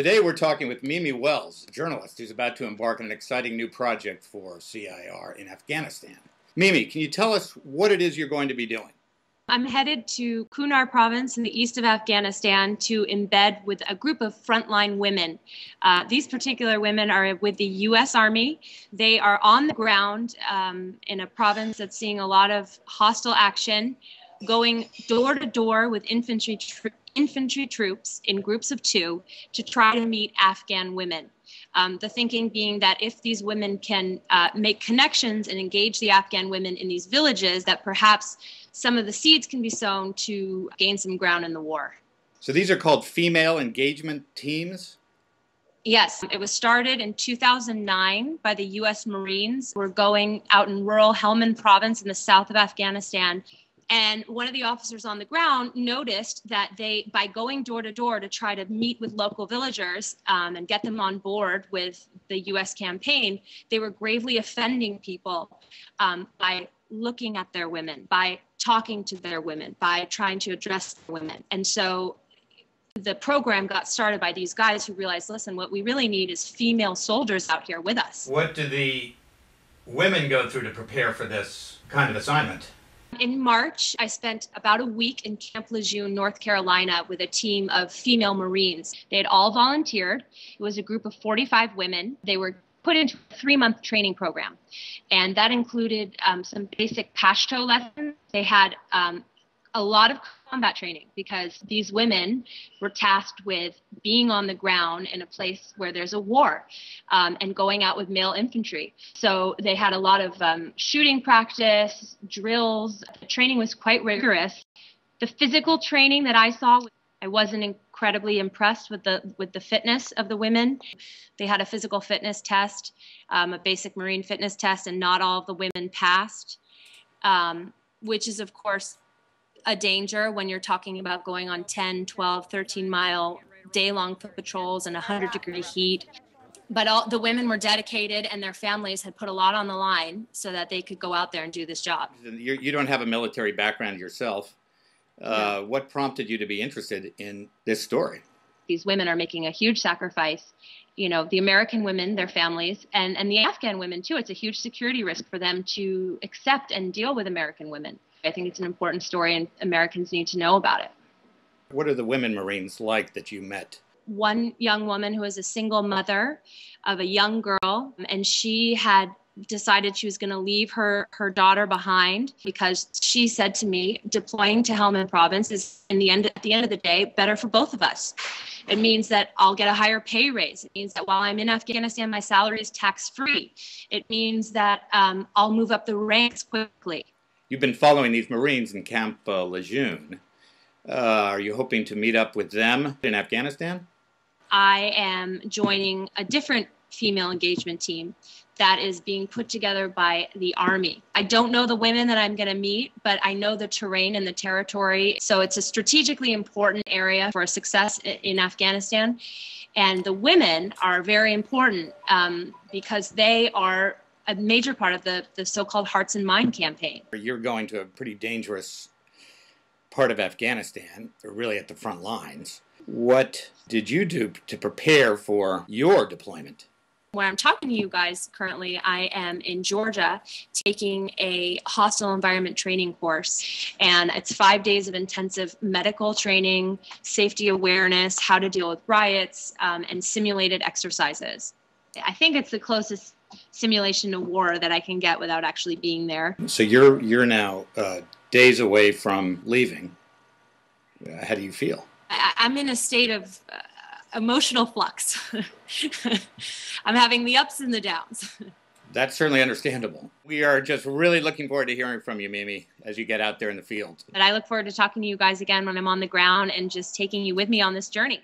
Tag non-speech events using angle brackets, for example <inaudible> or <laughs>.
Today we're talking with Mimi Wells, a journalist who's about to embark on an exciting new project for CIR in Afghanistan. Mimi, can you tell us what it is you're going to be doing? I'm headed to Kunar province in the east of Afghanistan to embed with a group of frontline women. Uh, these particular women are with the U.S. Army. They are on the ground um, in a province that's seeing a lot of hostile action, going door to door with infantry infantry troops in groups of two to try to meet Afghan women. Um, the thinking being that if these women can uh, make connections and engage the Afghan women in these villages, that perhaps some of the seeds can be sown to gain some ground in the war. So these are called female engagement teams? Yes, it was started in 2009 by the U.S. Marines. We're going out in rural Helmand province in the south of Afghanistan and one of the officers on the ground noticed that they, by going door to door to try to meet with local villagers um, and get them on board with the US campaign, they were gravely offending people um, by looking at their women, by talking to their women, by trying to address women. And so the program got started by these guys who realized listen, what we really need is female soldiers out here with us. What do the women go through to prepare for this kind of assignment? In March, I spent about a week in Camp Lejeune, North Carolina, with a team of female Marines. They had all volunteered. It was a group of 45 women. They were put into a three month training program. And that included um, some basic Pashto lessons. They had um, a lot of combat training because these women were tasked with being on the ground in a place where there's a war um, and going out with male infantry. So they had a lot of um, shooting practice, drills. The training was quite rigorous. The physical training that I saw, I wasn't incredibly impressed with the with the fitness of the women. They had a physical fitness test, um, a basic marine fitness test, and not all of the women passed. Um, which is, of course, a danger when you're talking about going on 10, 12, 13 mile day long foot patrols in 100 degree heat. But all the women were dedicated and their families had put a lot on the line so that they could go out there and do this job. You're, you do not have a military background yourself. Uh, no. What prompted you to be interested in this story? These women are making a huge sacrifice. You know, the American women, their families, and, and the Afghan women too. It's a huge security risk for them to accept and deal with American women. I think it's an important story, and Americans need to know about it. What are the women Marines like that you met? One young woman who was a single mother of a young girl, and she had decided she was going to leave her her daughter behind because she said to me deploying to Helmand province is in the end at the end of the day better for both of us it means that I'll get a higher pay raise it means that while I'm in Afghanistan my salary is tax free it means that um, I'll move up the ranks quickly You've been following these Marines in Camp uh, Lejeune. Uh, are you hoping to meet up with them in Afghanistan? I am joining a different female engagement team that is being put together by the Army. I don't know the women that I'm going to meet, but I know the terrain and the territory. So it's a strategically important area for success in Afghanistan. And the women are very important um, because they are a major part of the, the so-called Hearts and Mind campaign. You're going to a pretty dangerous part of Afghanistan, really at the front lines. What did you do to prepare for your deployment? Where I'm talking to you guys currently, I am in Georgia taking a hostile environment training course. And it's five days of intensive medical training, safety awareness, how to deal with riots, um, and simulated exercises. I think it's the closest simulation to war that I can get without actually being there. So you're you're now uh, days away from leaving. Uh, how do you feel? I, am in a state of uh, emotional flux. <laughs> I'm having the ups and the downs. <laughs> That's certainly understandable. We are just really looking forward to hearing from you, Mimi, as you get out there in the field. But I look forward to talking to you guys again when I'm on the ground and just taking you with me on this journey.